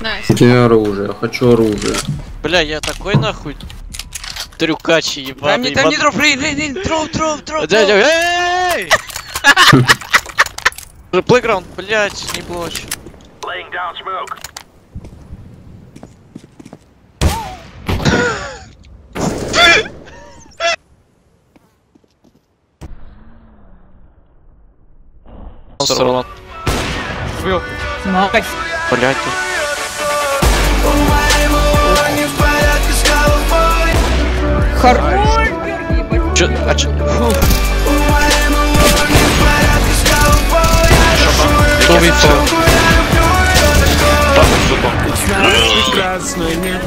Найс. Оружие? Я хочу оружие. Бля, я такой нахуй трюкач ебаный. мне, дай мне дроп, рей, рей, рей, дроп, дроп, дроп, Дядя, эй! Плейграунд, блять, не плачь. Сорван. Найс. Блять. Чё, а чё? Фу. Выпал? прекрасно нет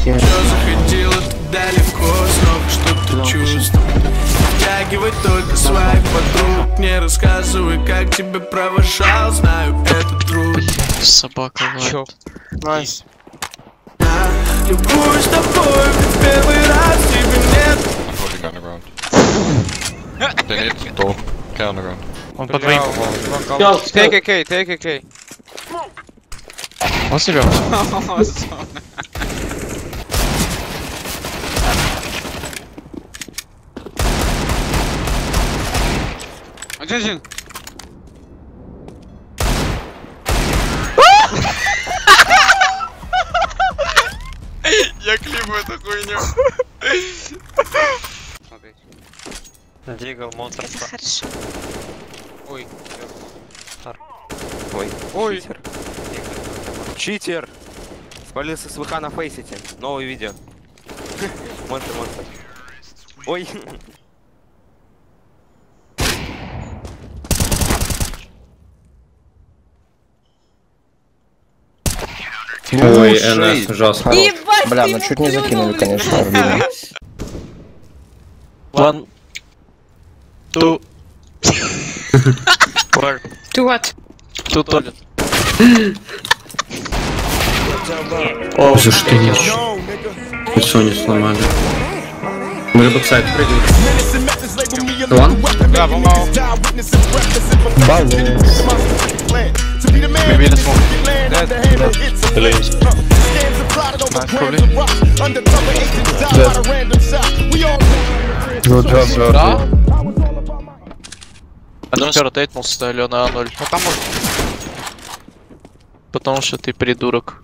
Что заходило, туда легко Снова что-то чувствую Втягивай только своих подруг Не рассказывай, как тебя провожал Знаю, это трудно Собака, Чё? Найс. Push the form, it's been without sleeping in. I'm holding underground. they need On the main wall. Take a K, take a K. What's he doing? Attention! Хуйню. Дигл, монстр. Это хорошо. Ой. Ой, Ой. читер. Читер! Спалился с ВХ на фейсите. Новое видео. Монстр, монстр. Ой. Ой, НС жестко. Бля, ну чуть не закинули, конечно, Рубина. One. Two. Four. Ты вот. Two toilet. О, за что ничего? Лицо не сломали. Мы бэксайд прыгают. Вон? Да, помогу. Maybe move. Да? Один вчера тейтнулся, Алена А0. Потому что Потому что ты придурок.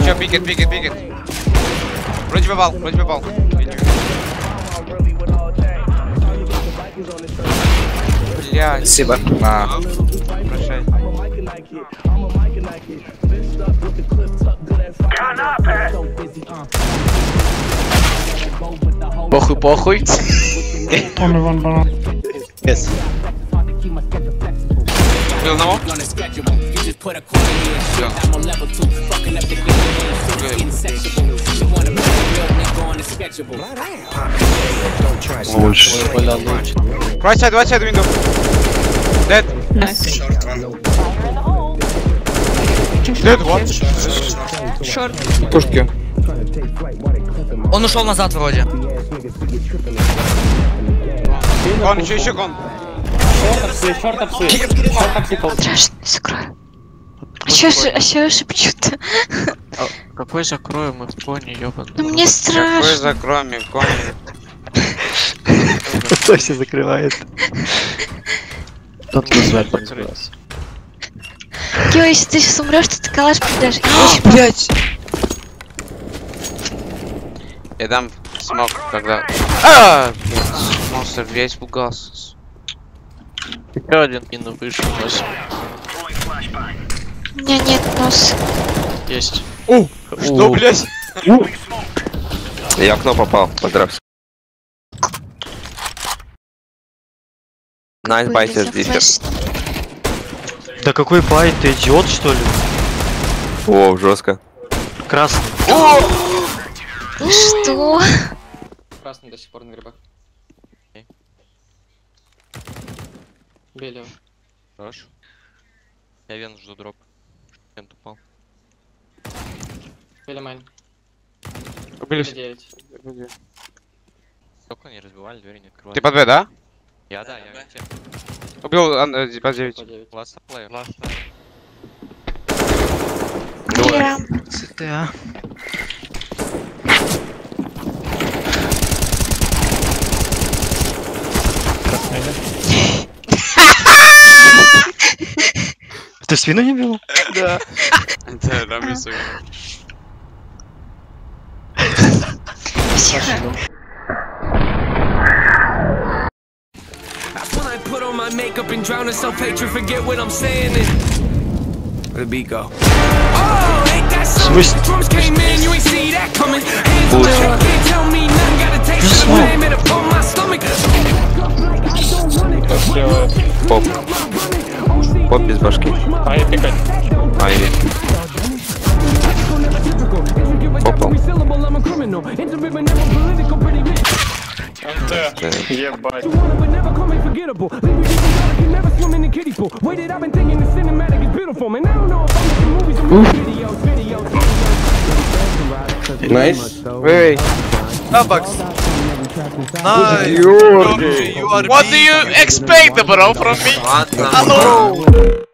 Еще пикет, пикет, пикет. Вроде попал, вроде попал. Блядь. Спасибо. А. Прощай. Похуй, похуй. Yes. Убил одного? Right side, right side window. Dead. What? Шорт. Пушки. Он ушел назад вроде. Кон, еще, еще кон. Страшно, закрою. А чё же, а чё шепчут? Какой закроем мы в пони, ёбаный. Ну мне Какой страшно. закрой мне, кон. Кто все закрывает? Тот назвать Гео, если ты сейчас умрешь, то ты калаш придашь. Блять. Я дам смог, когда... А, блядь, монстр весь пугался. Еще один кину вышел у меня нет носа. Есть. Что, блять? Я окно попал. Поздравь. Найс не здесь. зафлешит. Да какой байт, ты идиот что ли? О, жестко. Красный. Что? Красный до сих пор на грибах. Белев. Хорош. Я вен жду дроп. Вен упал. Белемайн. Убили. 9. Только не разбивали, двери не открывали. Ты под Б, да? Я, да, я. Убил ан- э, по 9. По 9. Last player. Киллера. Да. Ты свину не бил? Да, Рамис Психо. That's when I put on my makeup and drown in self-hatred, forget what I'm saying and where the beat go? Oh, ain't that something? Drums came in, you ain't see that coming. Hands on the head, can't tell me nothing, gotta take some blame and upon my stomach. Поп. Поп без башки. Ай, пикать. Ай. Попал. Ебать. Nice. What do you expect, bro, from me? Hello.